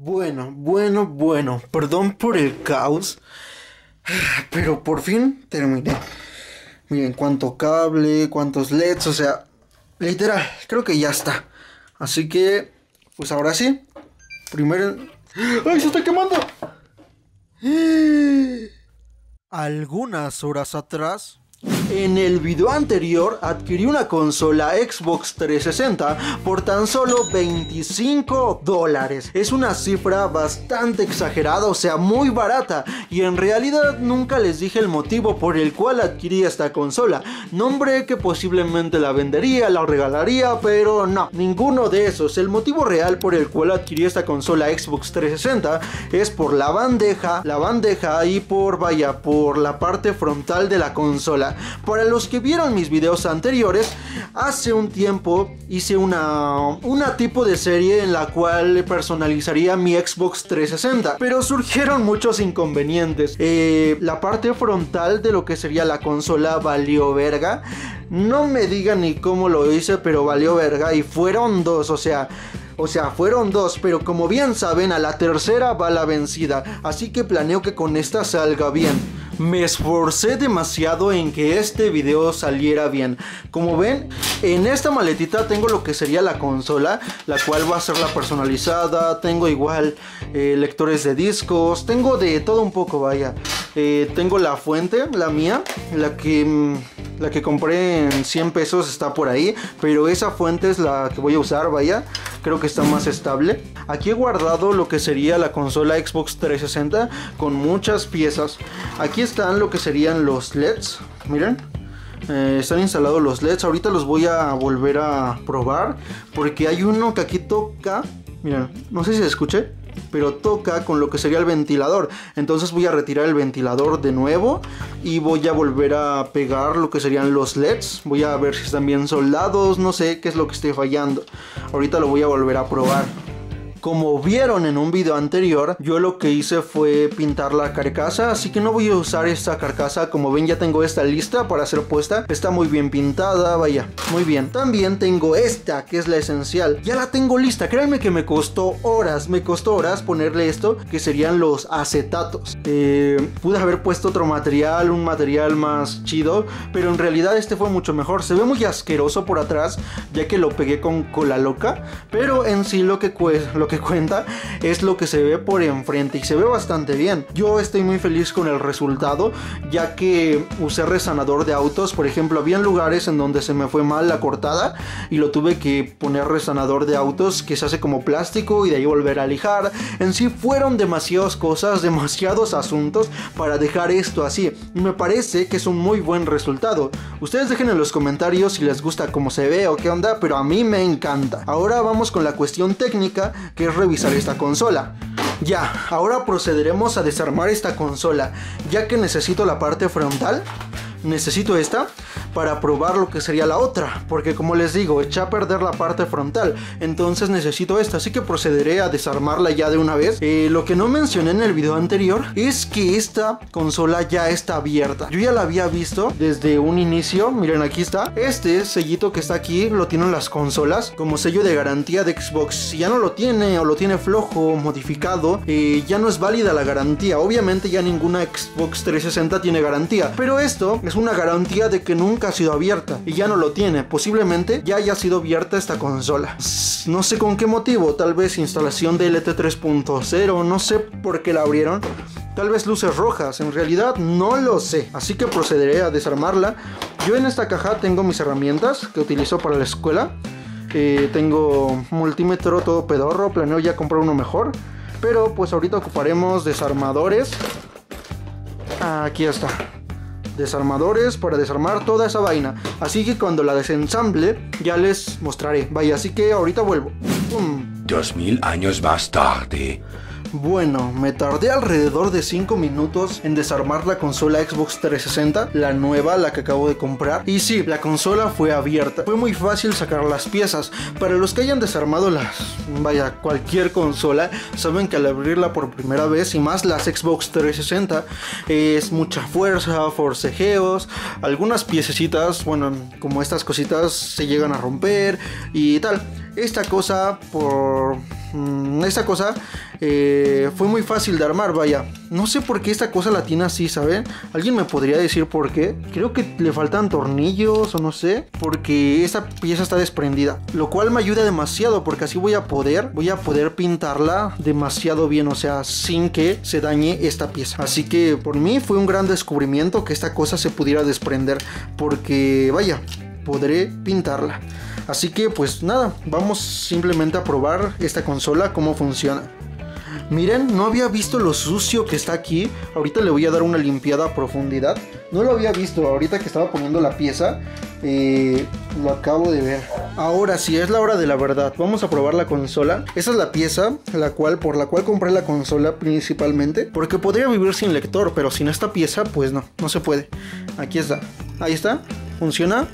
Bueno, bueno, bueno, perdón por el caos, pero por fin terminé. Miren cuánto cable, cuántos LEDs, o sea, literal, creo que ya está. Así que, pues ahora sí, primero... ¡Ay, se está quemando! Algunas horas atrás... En el video anterior adquirí una consola Xbox 360 por tan solo 25 dólares. Es una cifra bastante exagerada, o sea, muy barata. Y en realidad nunca les dije el motivo por el cual adquirí esta consola. Nombré que posiblemente la vendería, la regalaría, pero no, ninguno de esos. El motivo real por el cual adquirí esta consola Xbox 360 es por la bandeja, la bandeja y por, vaya, por la parte frontal de la consola. Para los que vieron mis videos anteriores, hace un tiempo hice una, una tipo de serie en la cual personalizaría mi Xbox 360, pero surgieron muchos inconvenientes. Eh, la parte frontal de lo que sería la consola valió verga. No me digan ni cómo lo hice, pero valió verga y fueron dos, o sea... O sea, fueron dos, pero como bien saben, a la tercera va la vencida. Así que planeo que con esta salga bien. Me esforcé demasiado en que este video saliera bien. Como ven, en esta maletita tengo lo que sería la consola, la cual va a ser la personalizada. Tengo igual eh, lectores de discos, tengo de todo un poco, vaya. Eh, tengo la fuente, la mía, la que, mm, la que compré en 100 pesos está por ahí, pero esa fuente es la que voy a usar, vaya. Creo que está más estable. Aquí he guardado lo que sería la consola Xbox 360 con muchas piezas. Aquí están lo que serían los LEDs, miren. Eh, están instalados los LEDs. Ahorita los voy a volver a probar. Porque hay uno que aquí toca. Miren, no sé si se escuche. Pero toca con lo que sería el ventilador. Entonces voy a retirar el ventilador de nuevo. Y voy a volver a pegar lo que serían los LEDs. Voy a ver si están bien soldados. No sé qué es lo que esté fallando. Ahorita lo voy a volver a probar. Como vieron en un video anterior, yo lo que hice fue pintar la carcasa, así que no voy a usar esta carcasa. Como ven ya tengo esta lista para ser puesta. Está muy bien pintada, vaya, muy bien. También tengo esta, que es la esencial. Ya la tengo lista, créanme que me costó horas, me costó horas ponerle esto, que serían los acetatos. Eh, pude haber puesto otro material, un material más chido, pero en realidad este fue mucho mejor. Se ve muy asqueroso por atrás, ya que lo pegué con cola loca, pero en sí lo que, lo que cuenta es lo que se ve por enfrente y se ve bastante bien. Yo estoy muy feliz con el resultado ya que usé resanador de autos. Por ejemplo, había lugares en donde se me fue mal la cortada y lo tuve que poner resanador de autos que se hace como plástico y de ahí volver a lijar. En sí fueron demasiadas cosas, demasiados asuntos para dejar esto así. Me parece que es un muy buen resultado. Ustedes dejen en los comentarios si les gusta cómo se ve o qué onda, pero a mí me encanta. Ahora vamos con la cuestión técnica que es revisar esta consola. Ya, ahora procederemos a desarmar esta consola, ya que necesito la parte frontal necesito esta para probar lo que sería la otra, porque como les digo, eché a perder la parte frontal, entonces necesito esta, así que procederé a desarmarla ya de una vez. Eh, lo que no mencioné en el video anterior es que esta consola ya está abierta. Yo ya la había visto desde un inicio, miren aquí está. Este sellito que está aquí lo tienen las consolas como sello de garantía de Xbox. Si ya no lo tiene o lo tiene flojo, modificado, eh, ya no es válida la garantía. Obviamente ya ninguna Xbox 360 tiene garantía, pero esto es una garantía de que nunca ha sido abierta y ya no lo tiene. Posiblemente ya haya sido abierta esta consola. No sé con qué motivo, tal vez instalación de LT 3.0, no sé por qué la abrieron. Tal vez luces rojas, en realidad no lo sé. Así que procederé a desarmarla. Yo en esta caja tengo mis herramientas que utilizo para la escuela. Eh, tengo multímetro todo pedorro, planeo ya comprar uno mejor. Pero pues ahorita ocuparemos desarmadores. Aquí está desarmadores para desarmar toda esa vaina. Así que cuando la desensamble ya les mostraré. Vaya, así que ahorita vuelvo. Dos mil años más tarde. Bueno, me tardé alrededor de 5 minutos en desarmar la consola Xbox 360, la nueva, la que acabo de comprar. Y sí, la consola fue abierta. Fue muy fácil sacar las piezas. Para los que hayan desarmado las, vaya, cualquier consola, saben que al abrirla por primera vez y más las Xbox 360 es mucha fuerza, forcejeos, algunas piececitas, bueno, como estas cositas se llegan a romper y tal. Esta cosa por Mm, esta cosa eh, fue muy fácil de armar, vaya. No sé por qué esta cosa la tiene así, ¿saben? ¿Alguien me podría decir por qué? Creo que le faltan tornillos o no sé. Porque esta pieza está desprendida. Lo cual me ayuda demasiado porque así voy a poder, voy a poder pintarla demasiado bien. O sea, sin que se dañe esta pieza. Así que por mí fue un gran descubrimiento que esta cosa se pudiera desprender. Porque, vaya, podré pintarla. Así que pues nada, vamos simplemente a probar esta consola, cómo funciona. Miren, no había visto lo sucio que está aquí. Ahorita le voy a dar una limpiada a profundidad. No lo había visto ahorita que estaba poniendo la pieza. Eh, lo acabo de ver. Ahora sí, es la hora de la verdad. Vamos a probar la consola. Esa es la pieza la cual, por la cual compré la consola principalmente. Porque podría vivir sin lector, pero sin esta pieza, pues no, no se puede. Aquí está. Ahí está. Funciona.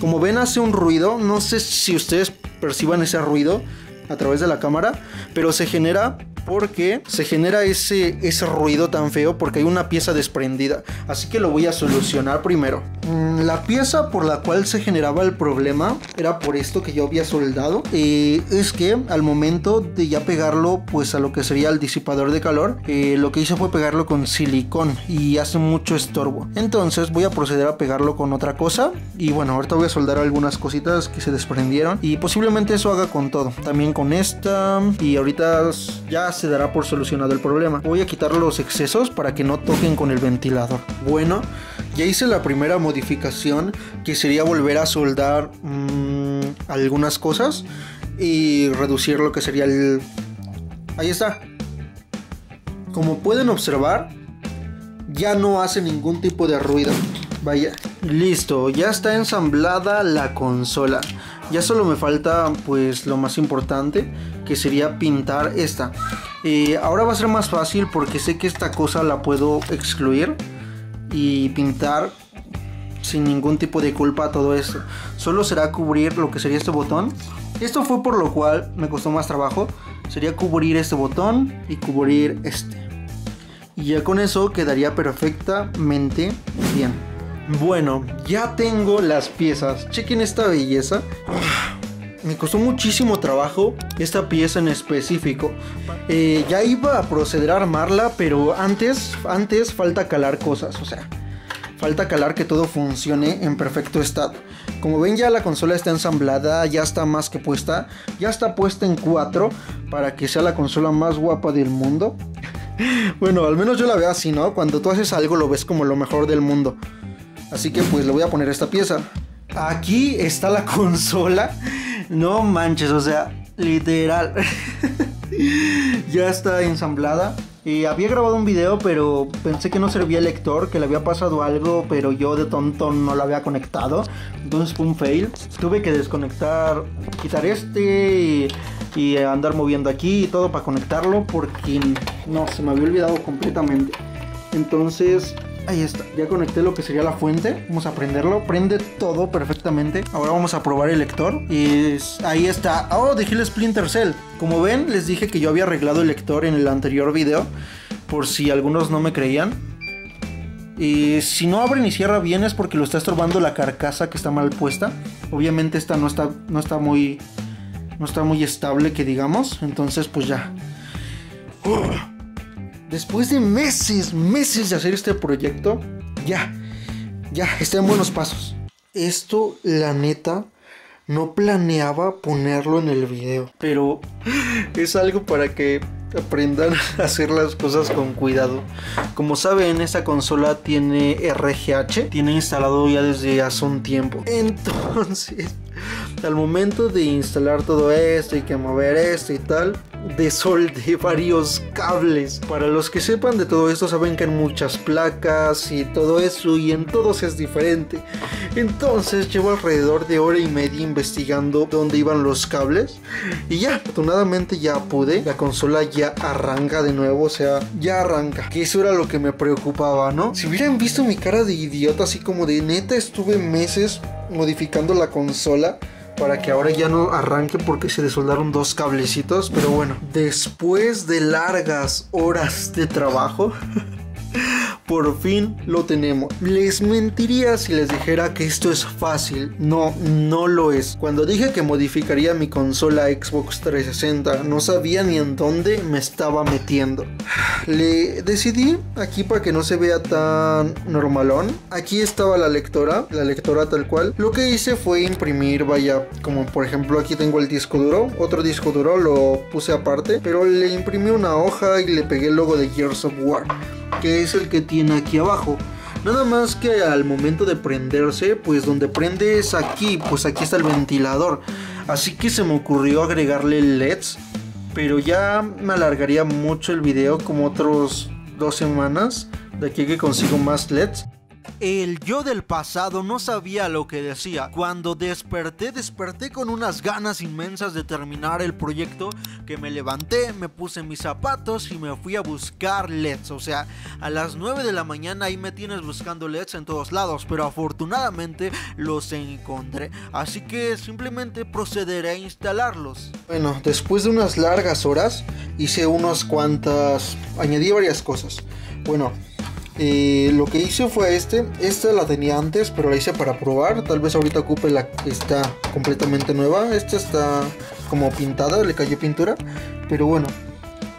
Como ven hace un ruido, no sé si ustedes perciban ese ruido a través de la cámara, pero se genera porque se genera ese, ese ruido tan feo porque hay una pieza desprendida. Así que lo voy a solucionar primero. Mm, la pieza por la cual se generaba el problema era por esto que yo había soldado. Eh, es que al momento de ya pegarlo pues a lo que sería el disipador de calor, eh, lo que hice fue pegarlo con silicón y hace mucho estorbo. Entonces voy a proceder a pegarlo con otra cosa. Y bueno, ahorita voy a soldar algunas cositas que se desprendieron. Y posiblemente eso haga con todo. También con esta. Y ahorita ya se dará por solucionado el problema. Voy a quitar los excesos para que no toquen con el ventilador. Bueno, ya hice la primera modificación que sería volver a soldar mm, algunas cosas y reducir lo que sería el... Ahí está. Como pueden observar, ya no hace ningún tipo de ruido. Vaya. Listo, ya está ensamblada la consola. Ya solo me falta pues lo más importante que sería pintar esta. Ahora va a ser más fácil porque sé que esta cosa la puedo excluir y pintar sin ningún tipo de culpa todo esto. Solo será cubrir lo que sería este botón. Esto fue por lo cual me costó más trabajo. Sería cubrir este botón y cubrir este. Y ya con eso quedaría perfectamente bien. Bueno, ya tengo las piezas. Chequen esta belleza. Me costó muchísimo trabajo esta pieza en específico. Eh, ya iba a proceder a armarla, pero antes, antes falta calar cosas. O sea, falta calar que todo funcione en perfecto estado. Como ven ya la consola está ensamblada, ya está más que puesta, ya está puesta en 4 para que sea la consola más guapa del mundo. bueno, al menos yo la veo así, ¿no? Cuando tú haces algo lo ves como lo mejor del mundo. Así que pues le voy a poner esta pieza. Aquí está la consola. No manches, o sea, literal. ya está ensamblada. Y había grabado un video, pero pensé que no servía el lector, que le había pasado algo, pero yo de tonto no lo había conectado. Entonces fue un fail. Tuve que desconectar, quitar este y, y andar moviendo aquí y todo para conectarlo, porque no, se me había olvidado completamente. Entonces Ahí está, ya conecté lo que sería la fuente. Vamos a prenderlo. Prende todo perfectamente. Ahora vamos a probar el lector. Y ahí está. Oh, dejé el Splinter Cell. Como ven, les dije que yo había arreglado el lector en el anterior video. Por si algunos no me creían. Y si no abre ni cierra bien es porque lo está estorbando la carcasa que está mal puesta. Obviamente esta no está, no está muy... No está muy estable que digamos. Entonces pues ya. Después de meses, meses de hacer este proyecto, ya, ya, está en buenos pasos. Esto, la neta, no planeaba ponerlo en el video, pero es algo para que aprendan a hacer las cosas con cuidado. Como saben, esta consola tiene RGH, tiene instalado ya desde hace un tiempo. Entonces, al momento de instalar todo esto y que mover esto y tal, de varios cables. Para los que sepan de todo esto saben que hay muchas placas y todo eso y en todos es diferente. Entonces llevo alrededor de hora y media investigando dónde iban los cables y ya, afortunadamente ya pude. La consola ya arranca de nuevo, o sea, ya arranca. Que eso era lo que me preocupaba, ¿no? Si hubieran visto mi cara de idiota así como de neta estuve meses modificando la consola para que ahora ya no arranque porque se desoldaron dos cablecitos. Pero bueno, después de largas horas de trabajo, Por fin lo tenemos. Les mentiría si les dijera que esto es fácil. No, no lo es. Cuando dije que modificaría mi consola Xbox 360, no sabía ni en dónde me estaba metiendo. Le decidí aquí para que no se vea tan normalón. Aquí estaba la lectora, la lectora tal cual. Lo que hice fue imprimir, vaya, como por ejemplo aquí tengo el disco duro, otro disco duro lo puse aparte, pero le imprimí una hoja y le pegué el logo de Gears of War que es el que tiene aquí abajo. Nada más que al momento de prenderse, pues donde prende es aquí, pues aquí está el ventilador. Así que se me ocurrió agregarle LEDs, pero ya me alargaría mucho el video, como otros dos semanas, de aquí que consigo más LEDs. El yo del pasado no sabía lo que decía. Cuando desperté, desperté con unas ganas inmensas de terminar el proyecto que me levanté, me puse mis zapatos y me fui a buscar LEDs. O sea, a las 9 de la mañana ahí me tienes buscando LEDs en todos lados, pero afortunadamente los encontré. Así que simplemente procederé a instalarlos. Bueno, después de unas largas horas hice unas cuantas, añadí varias cosas. Bueno, eh, lo que hice fue este. Esta la tenía antes, pero la hice para probar. Tal vez ahorita ocupe la que está completamente nueva. Esta está como pintada, le cayó pintura. Pero bueno.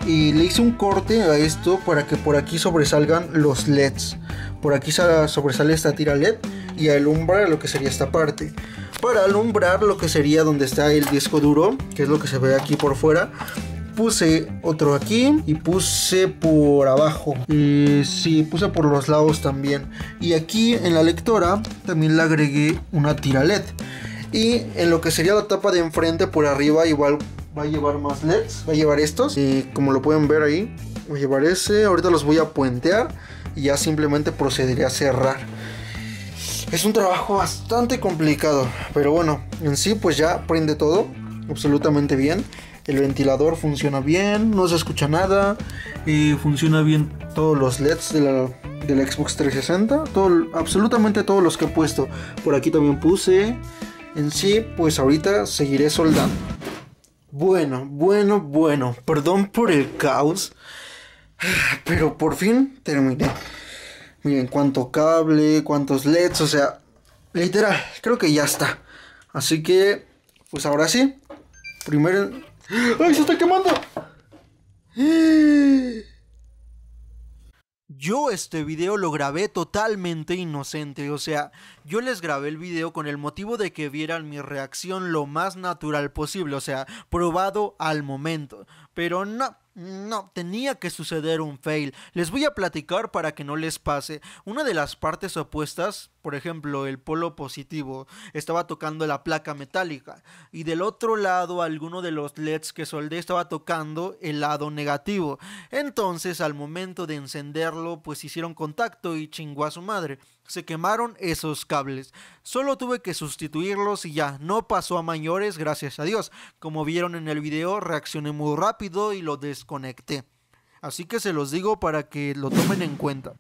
Y le hice un corte a esto para que por aquí sobresalgan los LEDs. Por aquí sobresale esta tira LED y alumbra lo que sería esta parte. Para alumbrar lo que sería donde está el disco duro, que es lo que se ve aquí por fuera, puse otro aquí y puse por abajo. Y sí, puse por los lados también. Y aquí en la lectora también le agregué una tira LED. Y en lo que sería la tapa de enfrente por arriba igual va a llevar más LEDs. Va a llevar estos. Y como lo pueden ver ahí, voy a llevar ese. Ahorita los voy a puentear y ya simplemente procederé a cerrar. Es un trabajo bastante complicado, pero bueno, en sí pues ya prende todo absolutamente bien. El ventilador funciona bien, no se escucha nada. Funciona bien todos los LEDs de la, Xbox 360. Todo, absolutamente todos los que he puesto. Por aquí también puse. En sí, pues ahorita seguiré soldando. Bueno, bueno, bueno. Perdón por el caos. Pero por fin terminé. Miren cuánto cable, cuántos LEDs, o sea, literal, creo que ya está. Así que, pues ahora sí. Primero ¡Ay, se está quemando! Yo este video lo grabé totalmente inocente, o sea, yo les grabé el video con el motivo de que vieran mi reacción lo más natural posible, o sea, probado al momento. Pero no, no, tenía que suceder un fail. Les voy a platicar para que no les pase. Una de las partes opuestas, por ejemplo, el polo positivo, estaba tocando la placa metálica. Y del otro lado, alguno de los LEDs que soldé estaba tocando el lado negativo. Entonces, al momento de encenderlo, pues hicieron contacto y chingó a su madre se quemaron esos cables. Solo tuve que sustituirlos y ya, no pasó a mayores, gracias a Dios. Como vieron en el video, reaccioné muy rápido y lo desconecté. Así que se los digo para que lo tomen en cuenta.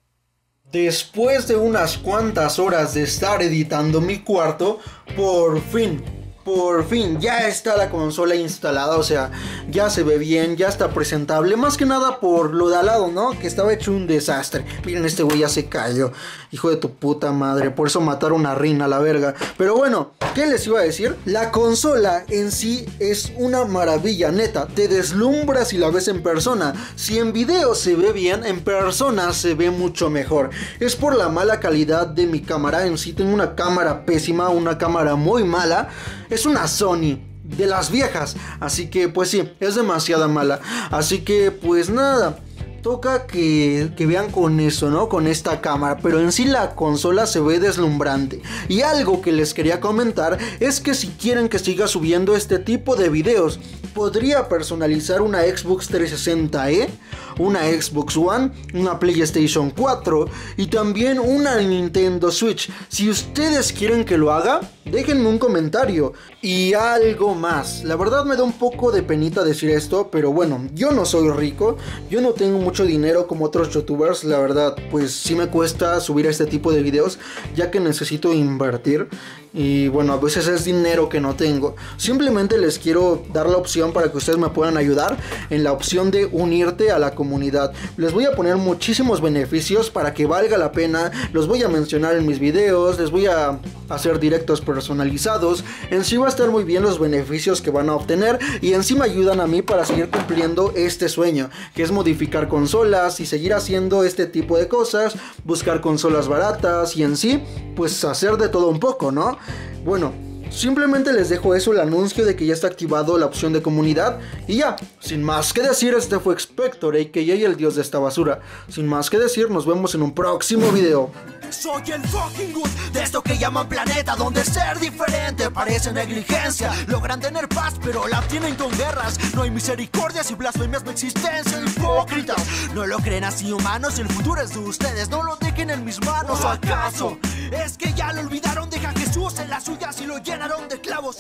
Después de unas cuantas horas de estar editando mi cuarto, por fin por fin ya está la consola instalada, o sea, ya se ve bien, ya está presentable, más que nada por lo de al lado, ¿no? Que estaba hecho un desastre. Miren, este güey ya se cayó, hijo de tu puta madre, por eso mataron a Rina, la verga. Pero bueno, ¿qué les iba a decir? La consola en sí es una maravilla, neta, te deslumbra si la ves en persona. Si en video se ve bien, en persona se ve mucho mejor. Es por la mala calidad de mi cámara, en sí tengo una cámara pésima, una cámara muy mala es una Sony de las viejas. Así que pues sí, es demasiada mala. Así que pues nada. Toca que, que, vean con eso, ¿no? Con esta cámara. Pero en sí la consola se ve deslumbrante. Y algo que les quería comentar es que si quieren que siga subiendo este tipo de videos, podría personalizar una Xbox 360e una Xbox One, una PlayStation 4 y también una Nintendo Switch. Si ustedes quieren que lo haga, déjenme un comentario. Y algo más. La verdad me da un poco de penita decir esto, pero bueno, yo no soy rico, yo no tengo mucho dinero como otros youtubers, la verdad, pues sí me cuesta subir este tipo de videos, ya que necesito invertir. Y bueno, a veces es dinero que no tengo. Simplemente les quiero dar la opción para que ustedes me puedan ayudar en la opción de unirte a la comunidad. Les voy a poner muchísimos beneficios para que valga la pena. Los voy a mencionar en mis videos, les voy a hacer directos personalizados. En sí va a estar muy bien los beneficios que van a obtener y encima ayudan a mí para seguir cumpliendo este sueño, que es modificar consolas y seguir haciendo este tipo de cosas, buscar consolas baratas y en sí, pues hacer de todo un poco, ¿no? Bueno, Simplemente les dejo eso, el anuncio de que ya está activado la opción de comunidad. Y ya, sin más que decir, este fue Expector, a.k.a. el dios de esta basura. Sin más que decir, nos vemos en un próximo video. Soy el fucking good de esto que llaman planeta Donde ser diferente parece negligencia. Logran tener paz pero la tienen con guerras. No hay misericordias y blasfemias de existencia Hipócritas No lo creen así humanos el futuro es de ustedes. No lo dejen en mis manos ¿Acaso? Es que ya lo olvidaron Deja Jesús en las suyas y lo llenaron de clavos